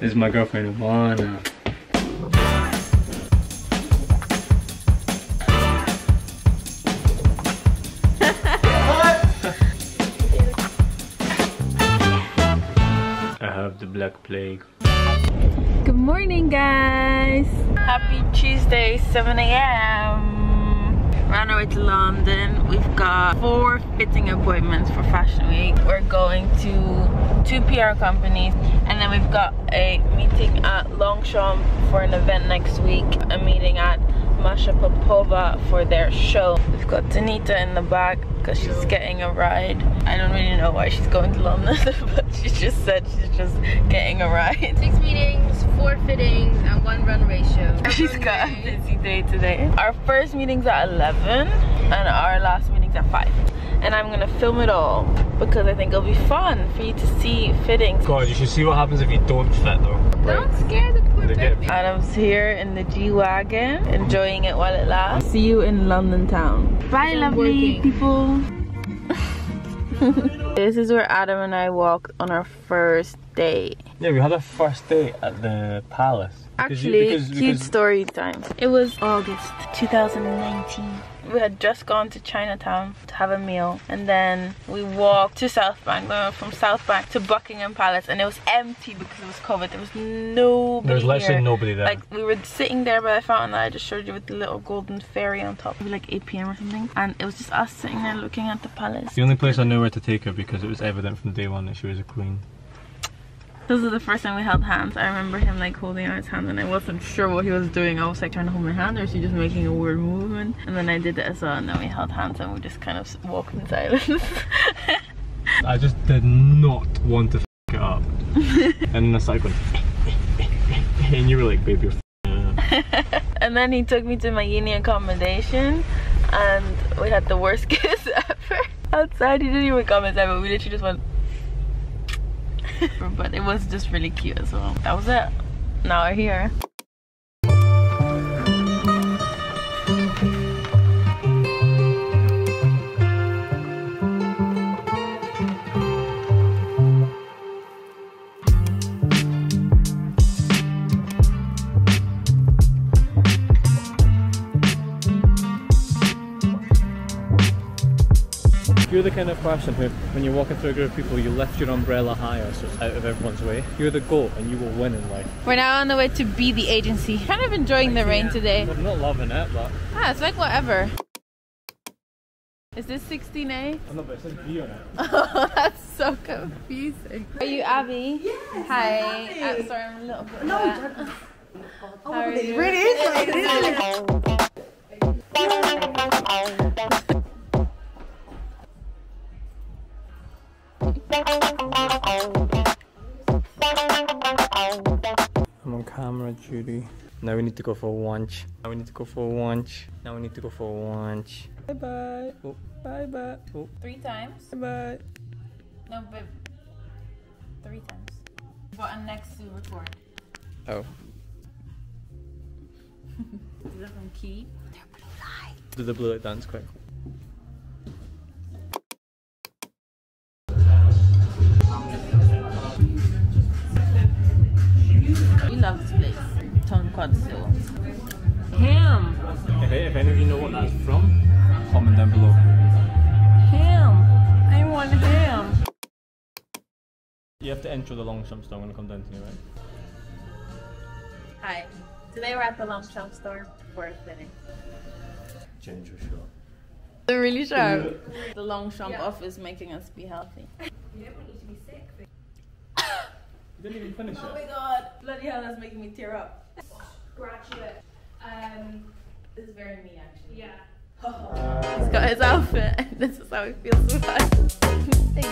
This is my girlfriend, Iwana. I have the black plague. Good morning, guys. Happy Tuesday, 7 a.m. On our way to London. We've got four fitting appointments for Fashion Week. We're going to two PR companies and then we've got a meeting at Longchamp for an event next week. A meeting at Masha Popova for their show. We've got Tanita in the back because she's getting a ride. I don't really know why she's going to London, but she just said she's just getting a ride. Six meetings, four fittings, and one run ratio. She's got a busy day today. Our first meeting's at 11 and our last meeting's at 5. And I'm gonna film it all because I think it'll be fun for you to see fittings. God, you should see what happens if you don't fit though. Don't scare the poor They baby. Adam's here in the G-Wagon, enjoying it while it lasts. See you in London town. Bye, lovely working. people. this is where Adam and I walked on our first date. Yeah, we had our first date at the palace. Because you- Actually, because- cute because- story time. It was August 2019. We had just gone to Chinatown to have a meal, and then we walked to South Bank. Then we went from South Bank to Buckingham Palace, and it was empty because it was COVID. There was nobody There was literally here. nobody there. Like we were sitting there by the fountain that I just showed you with the little golden fairy on top. It was like 8 p.m. or something, and it was just us sitting there looking at the palace. the only place I knew where to take her because it was evident from day one that she was a queen. This is the first time we held hands. I remember him like holding out his hand and I wasn't sure what he was doing. I was like trying to hold my hand or is he just making a weird movement? And then I did it as well and then we held hands and we just kind of walked in silence. I just did not want to f it up. and then I started going, and you were like, babe, you're f and then he took me to my uni accommodation and we had the worst kiss ever. Outside he didn't even come inside but we literally just went but it was just really cute as well. That was it. Now we're here. You're the kind of person who, when you're walking through a group of people, you lift your umbrella higher so it's out of everyone's way. You're the goat and you will win in life. We're now on the way to be the agency. Kind of enjoying the rain today. I'm not loving it, but Ah, it's like whatever. Is this 16A? I know, but it says B on it. Oh, that's so confusing. Are you Abby? Hi. I'm sorry, I'm a little bit no, wet. How are you? Really is, it is. I'm on camera duty. Now we need to go for lunch. Now we need to go for lunch. Now we need to go for lunch. Bye bye. Oh, bye bye. Oh, Three times? bye bye. No, but three times. Button next to record. Oh. Is that from Key? Do the blue light dance quick. You love this place. Tonkatsu. Ham. If, if any of you know what that's from, comment down below. Ham. I want ham. You have to intro the Longchamp, so I'm gonna come down to you, right? Hi. Today we're at the Longchamp store for a fitting. Ginger shot. They're really sharp. The Longchamp office is making us be healthy. You didn't even finish Oh my god. Bloody hell, that's making me tear up. Graduate. Um, This is very me actually. yeah. He's got his outfit and this is how he feels about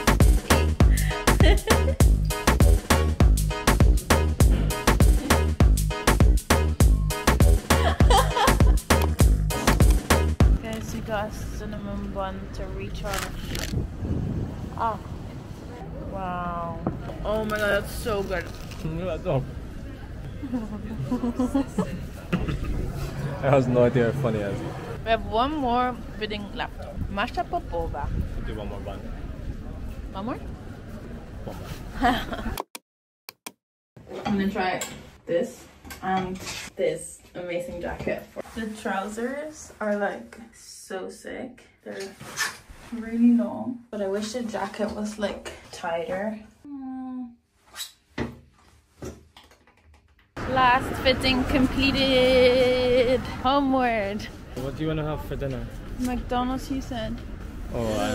Guys, we got a cinnamon bun to recharge. Oh. Wow. Oh my god, that's so good. Look at that. I has no idea how funny it is. We have one more bidding left. Masha Popova. Do one more bun. One more? One more. I'm gonna try this and this amazing jacket. The trousers are like so sick. They're really long, but I wish the jacket was like tighter. Mm. Last fitting completed. Homeward. What do you want to have for dinner? McDonald's, you said. Oh, I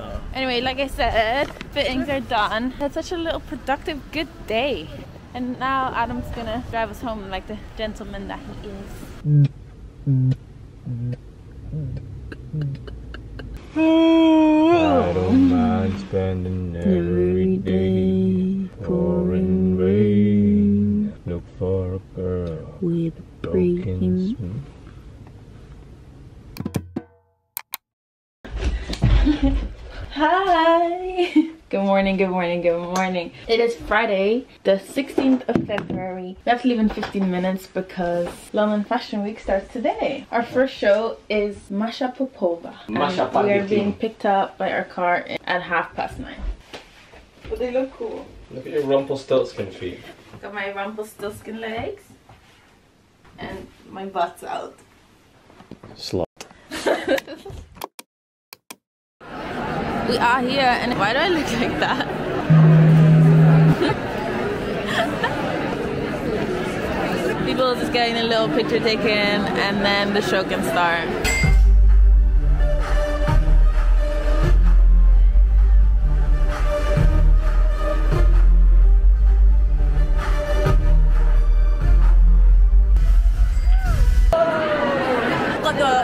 no. Anyway, like I said, fittings are done. Had such a little productive, good day. And now Adam's gonna drive us home like the gentleman that he is. I don't mind spending every morning, good morning, good morning. It is Friday, the 16th of February. We have to leave in 15 minutes because London Fashion Week starts today. Our first show is Masha Popova. Masha And we are being picked up by our car at half past nine. But they look cool. Look at your Rumpelstiltskin feet. Got my Rumpelstiltskin legs and my butt's out. Slut. We are here, and why do I look like that? People are just getting a little picture taken, and then the show can start.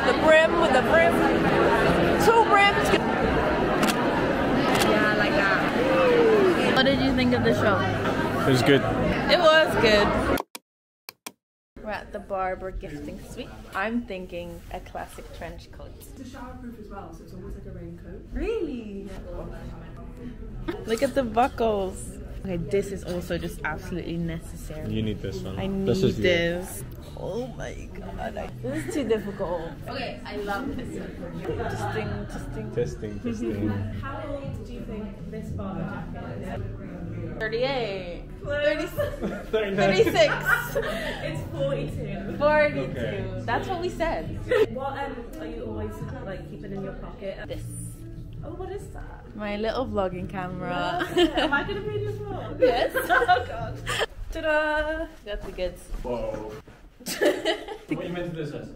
The brim with the brim. Two brims. Yeah, like that. What did you think of the show? It was good. It was good. We're at the Barbour gifting suite. I'm thinking a classic trench coat. It's a showerproof as well, so it's almost like a raincoat. Really? Look at the buckles. Okay, this is also just absolutely necessary. You need this one. I need this. this. Is yours. Oh my god, I, this is too difficult. Okay, I love this. Testing, testing. Testing, testing. How old do you think this Barbour jacket is? 38. 36. 36. It's 42. 42. Okay. That's what we said. What um, are you always like keeping in your pocket? This. Oh, what is that? My little vlogging camera. Am I gonna be in your vlog? Yes. oh god. Ta-da! Got the goods. Whoa. what you meant to this as?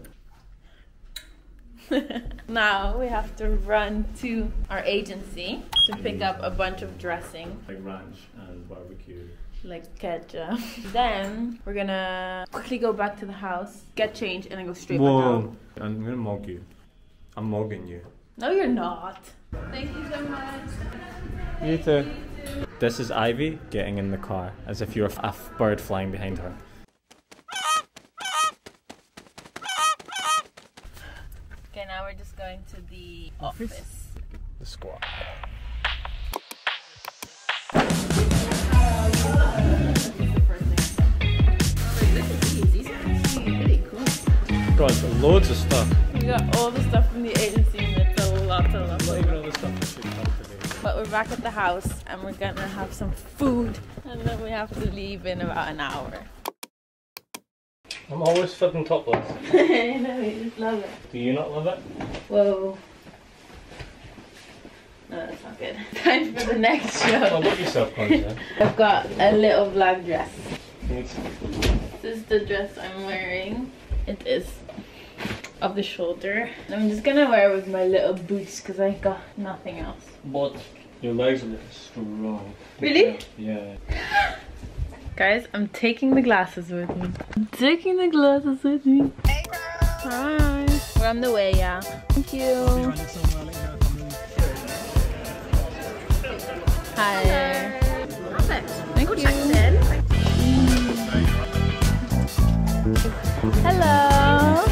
now we have to run to our agency to pick up a bunch of dressing, Like ranch and barbecue. like ketchup. then we're gonna quickly go back to the house, get changed, and then go straight back out. Whoa. I'm gonna mug you. I'm mugging you. No, you're not. Thank you so much. You too. This is Ivy getting in the car as if you're a bird flying behind her. Now we're just going to the office. The squad. Got loads of stuff. We got all the stuff from the agency and it's a lot, a lot. Not even all the stuff that should. But we're back at the house and we're gonna have some food and then we have to leave in about an hour. I'm always fucking topless. I know, you just love it. Do you not love it? Whoa. No, that's not good. Time for the next Oh, show. don't be self-conscious. I've got a little black dress. It's- This is the dress I'm wearing. It is of the shoulder. I'm just gonna wear it with my little boots because I got nothing else. But your legs are strong. Really? Yeah. Guys, I'm taking the glasses with me. I'm taking the glasses with me. Hi. We're on the way, yeah. Thank you. Hi. Perfect. Thank you. Hello.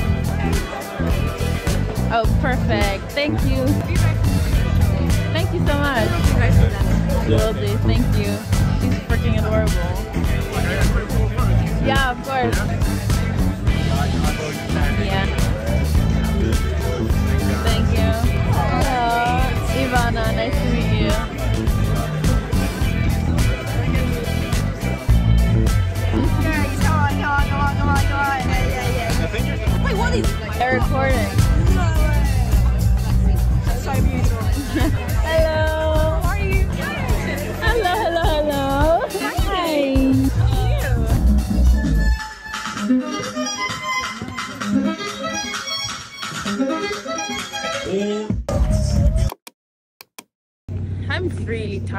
Oh, perfect. Thank you. Thank you so much. Will do. Thank you. She's freaking adorable. Yeah, of course. Yeah. Thank you. Hello, Iwana. Nice to meet you. They're recording.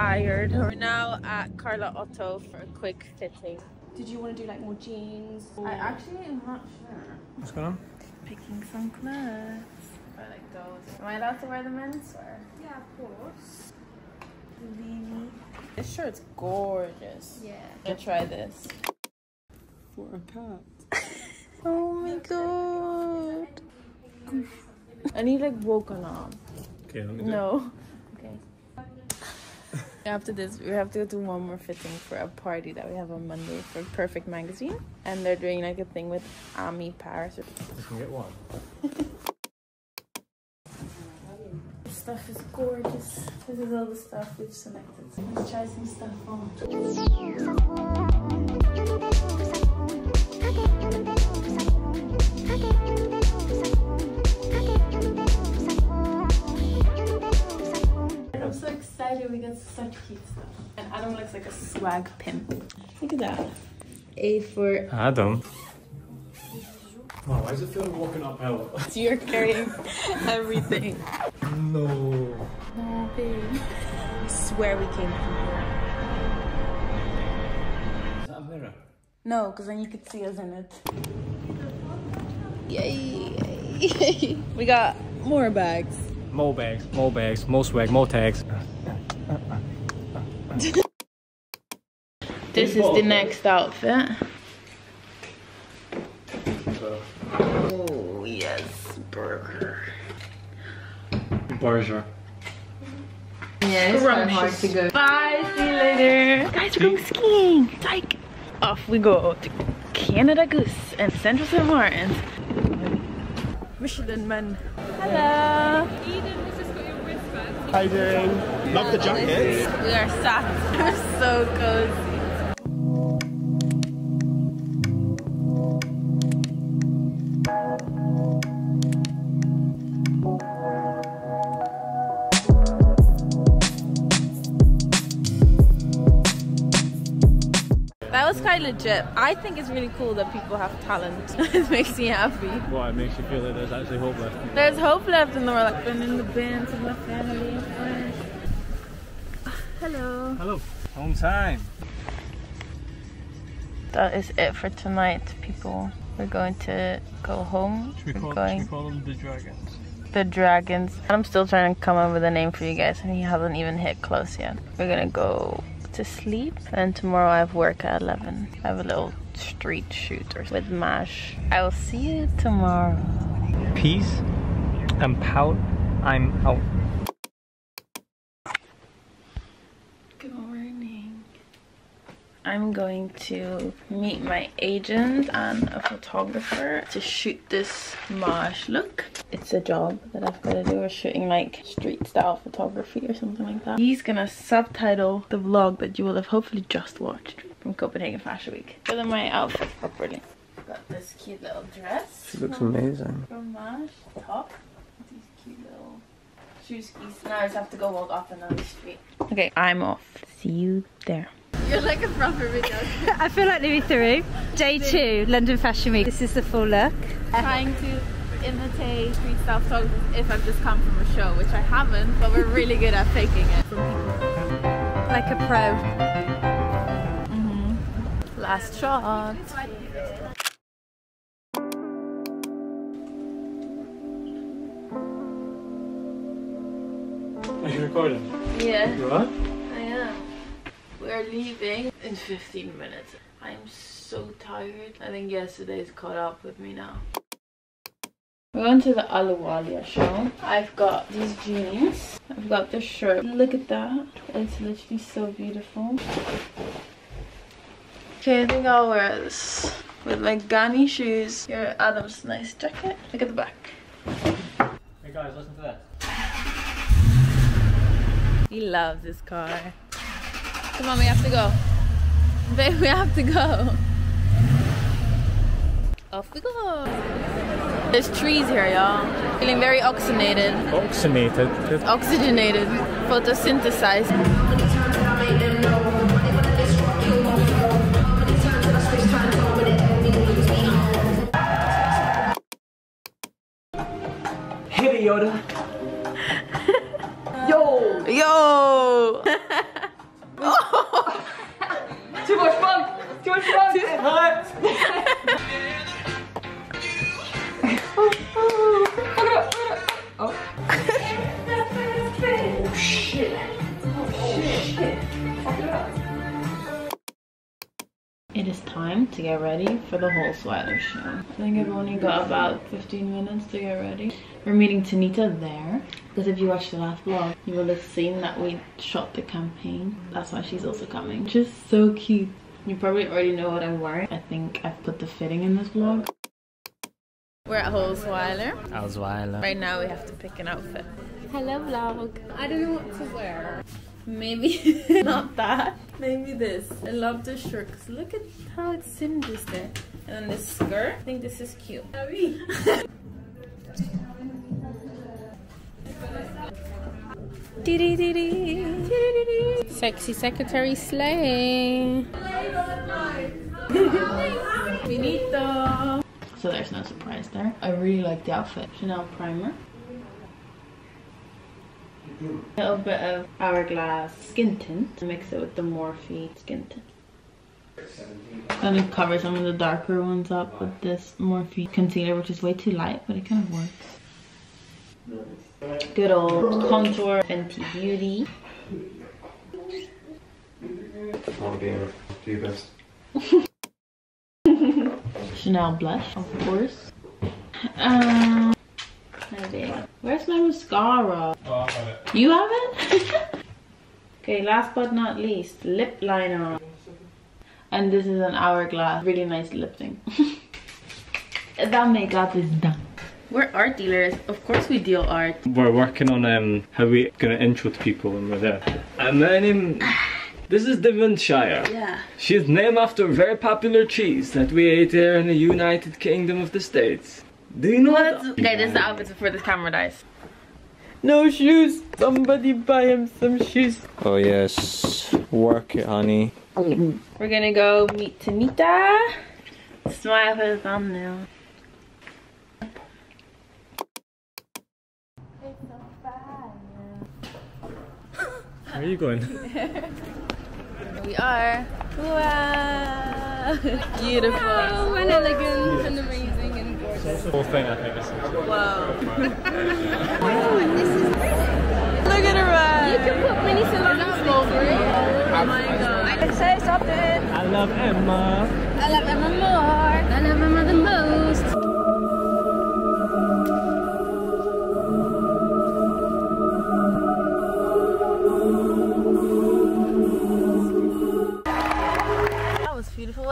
Tired. We're now at Carla Otto for a quick fitting. Did you want to do like more jeans? I actually am not sure. What's going on? Picking some clothes. I like those. Am I allowed to wear the menswear? Yeah, of course. This shirt's gorgeous. Yeah. I'm gonna try this. For a cat. Oh my god. I need like woken on. Okay, let me do it. No. Okay. After this, we have to go to one more fitting for a party that we have on Monday for Perfect Magazine. And they're doing like a thing with Ami Paris. Just gonna get one. This stuff is gorgeous. This is all the stuff we've selected. Let's try some stuff on. Excited such cute stuff. And Adam looks like a swag pimp. Look at that. A for Adam. Oh, why does it feel like walking uphill? so you're carrying everything. no. No, babe. I swear we came from here. Is that a mirror? No, because then you could see us in it. Yay! we got more bags. More bags, more bags, more swag, more tags. This is the next outfit. Oh yes, burger. Burger. Yeah, it's quite hard to go. Bye, see you later. Guys, we're going skiing. Like, off we go to Canada Goose and Central St. Martin's. Michelin men. Hello. How you doing? Love the jacket. We are sat. So cozy. That. I think it's really cool that people have talent. it makes me happy. Why it makes you feel like there's actually hope left? There's hope left in the world. I've been in the bands with my family and friends. Hello. Hello. Home time. That is it for tonight, people. We're going to go home. Should we We're should going we call them the dragons? the dragons. I'm still trying to come up with a name for you guys, and he hasn't even hit close yet. We're gonna go to sleep, and tomorrow I have work at 11. I have a little street shoot with Mash. I will see you tomorrow. Peace and pout. I'm out. Good morning. I'm going to meet my agent and a photographer to shoot this Mosh look. It's a job that I've got to do. We're shooting like street style photography or something like that. He's gonna subtitle the vlog that you will have hopefully just watched from Copenhagen Fashion Week. Show them my outfit oh, properly. Got this cute little dress. She looks from- amazing. from Mash. Top. These cute little shoe skis. Now I just have to go walk up another street. Okay, I'm off. See you there. You're like a proper video. I feel like Louis Theroux. Day two, London Fashion Week. This is the full look. trying to imitate street style photos if I've just come from a show, which I haven't, but we're really good at faking it. Like a pro. Mm-hmm. Last shot. Are you recording? Yeah, You are? We're leaving in 15 minutes. I'm so tired. I think yesterday's caught up with me now. We're going to the Ahluwalia show. I've got these jeans. I've got this shirt. Look at that. It's literally so beautiful. Okay, I think I'll wear this with my Ganni shoes. Your Adam's nice jacket. Look at the back. Hey guys, listen to that. He loves this car. Come on, we have to go. Babe, we have to go. off we go. There's trees here, y'all. Feeling very oxygenated. Oxygenated. Oxygenated. Photosynthesized. About 15 minutes to get ready. We're meeting Tanita there. Because if you watched the last vlog, you will have seen that we shot the campaign. That's why she's also coming. Just so cute. You probably already know what I'm wearing. I think I've put the fitting in this vlog. We're at Holzweiler. Ausweiler. Right now we have to pick an outfit. Hello vlog. I don't know what to wear. Maybe not that. Maybe this. I love this shirt because look at how it cinches there. And then this skirt. I think this is cute. Sexy secretary slay. Finito. So there's no surprise there. I really like the outfit. Chanel primer. A little bit of Hourglass skin tint. Mix it with the Morphe skin tint. Gonna cover some of the darker ones up with this Morphe concealer, which is way too light, but it kind of works. Good old contour Fenty Beauty. I'll be do your best. Chanel blush, of course. Um, maybe. Where's my mascara? Oh, I have it. You have it? okay, last but not least, lip liner. And this is an hourglass, really nice lip thing. that makeup is done. We're art dealers. Of course we deal art. We're working on um how we're gonna intro to people when we're there. And my name this is Devonshire. Yeah. She's named after a very popular cheese that we ate here in the United Kingdom of the States. Do you know What? what? Okay, this is the outfit before this camera dies. No shoes. Somebody buy him some shoes. Oh yes. Work it, honey. We're gonna go meet Tanita. Smile for the thumbnail. Where are you going? We are. Wow. Beautiful. and elegant and amazing and gorgeous. Whole thing I think is Wow. Look at her run. You can put mini salons over it. Oh my god. Say something. I love Emma. I love Emma more. I love Emma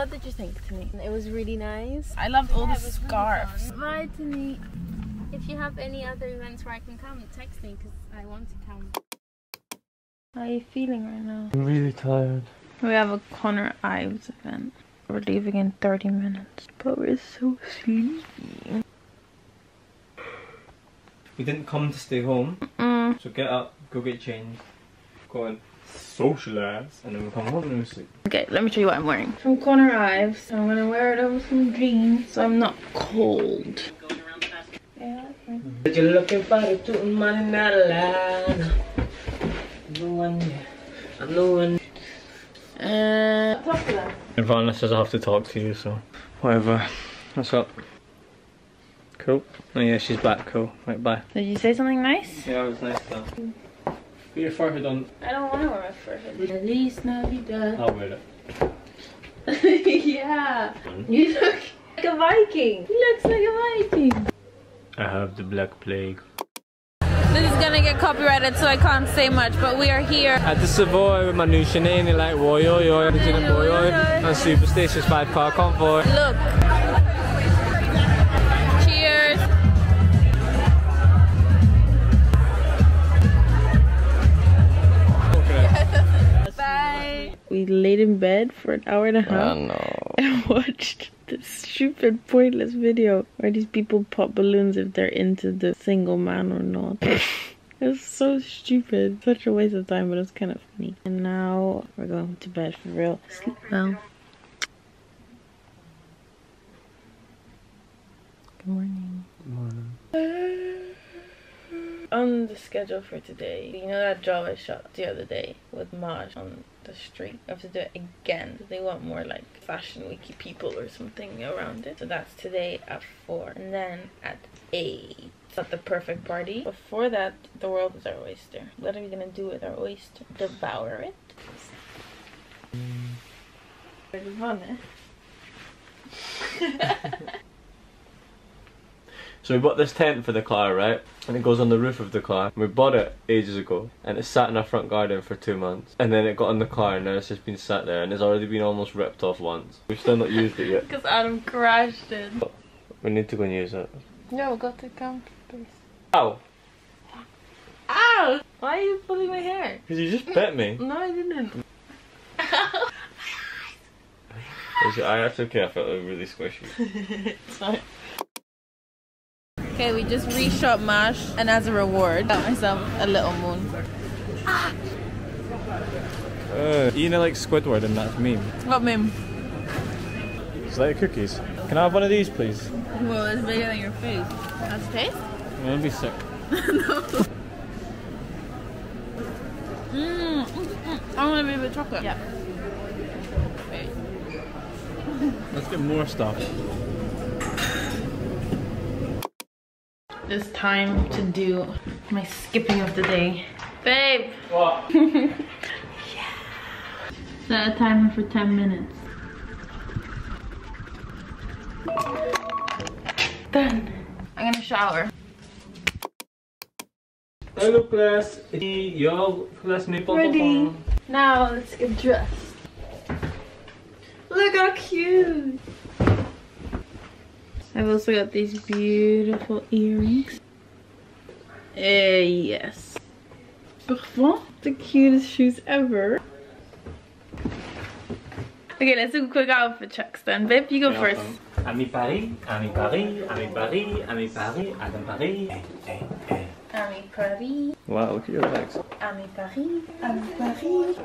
What did you think to me? It was really nice. I loved all the scarves. Bye to me. If you have any other events where I can come, text me because I want to come. How are you feeling right now? I'm really tired. We have a Conner Ives event. We're leaving in 30 minutes, but we're so sleepy. We didn't come to stay home, Mm. so get up, go get changed, go and socialize, and then we'll come home and we'll sleep. Okay, let me show you what I'm wearing. From Conner Ives. I'm gonna wear it over some jeans so I'm not cold. Yeah, But you're looking for the two money not allowed. No one, I'm no one. Uh, talk to them. Iwana says I have to talk to you, so whatever. What's up? Cool. Oh yeah, she's back. Cool. Right, bye. Did you say something nice? Yeah, it was nice though. Put your forehead on. I don't want to wear my forehead. At least Navidad. I'll wear it. yeah. Hmm? You look like a Viking. He looks like a Viking. I have the black plague. This is gonna get copyrighted, so I can't say much, but we are here. At the Savoy with my new Sinead, like Woy Oy Oy, original Boy Oy, and Superstitious by Car Convoy. Look. Laid in bed for an hour and a half know. and watched this stupid, pointless video where these people pop balloons if they're into the single man or not. It's so stupid. Such a waste of time, but it's kind of funny. And now we're going to bed for real. Sleep well. Good morning. Good morning. On the schedule for today, you know that job I shot the other day with Maj on the street? I have to do it again. They want more like fashion weeky people or something around it. So that's today at 4. And then at 8 at the perfect party. Before that, the world is our oyster. What are we gonna do with our oyster? Devour it? Mm. So we bought this tent for the car, right? And it goes on the roof of the car. We bought it ages ago, and it sat in our front garden for two months. And then it got in the car, and now it's just been sat there, and it's already been almost ripped off once. We've still not used it yet. Because Adam crashed it. We need to go and use it. No, we got to count, please. Ow! Ow! Why are you pulling my hair? Because you just bit me. No, I didn't. Is your eye that's okay? I felt it really squishy. Sorry. Okay, we just reshot MASH, and as a reward, got myself a little moon. Uh, eating it like Squidward and that's meme. What meme? It's like cookies. Can I have one of these, please? Well, it's bigger than your face. That's taste? I'm gonna be sick. Mmm, mm, mm. I want a bit of chocolate. Yeah. Wait. Let's get more stuff. It's time to do my skipping of the day. Babe! What? Set a timer for 10 minutes. Done. I'm gonna shower. Hello class, your class pas Ready. Now let's get dressed. Look how cute! I've also got these beautiful earrings. Eh, yes. Parfum. The cutest shoes ever. Okay, let's do a quick outfit checks then. Babe, you go first. Ami Paris, Ami Paris, Ami Paris, Ami Paris, Adam Paris. Ami Paris, Wow, look at your legs. Ami Paris, Ami Paris.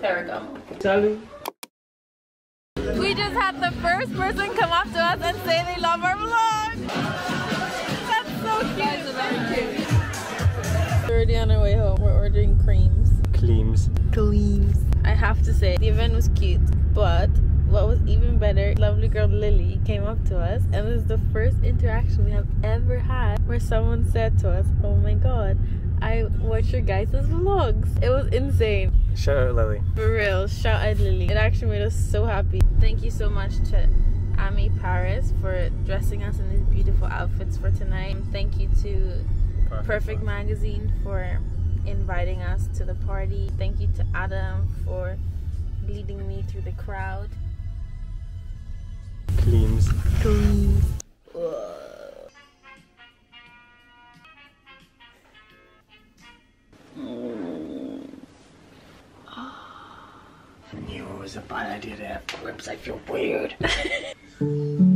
There we go. Salut. We just had the first person come up to us and say they love our vlog. That's so cute. very cute. We're already on our way home. We're ordering creams. Creams. Creams. I have to say, the event was cute, but what was even better, lovely girl Lily came up to us, and this is the first interaction we have ever had where someone said to us, "Oh my god, I watched your guys' vlogs." It was insane. Shout out Lily. For real, shout out Lily. It actually made us so happy. Thank you so much to Ami Paris for dressing us in these beautiful outfits for tonight. And Thank you to Perfect Magazine for inviting us to the party. Thank you to Adam for leading me through the crowd. Cleams. I knew was a bad idea to have lips. I feel weird.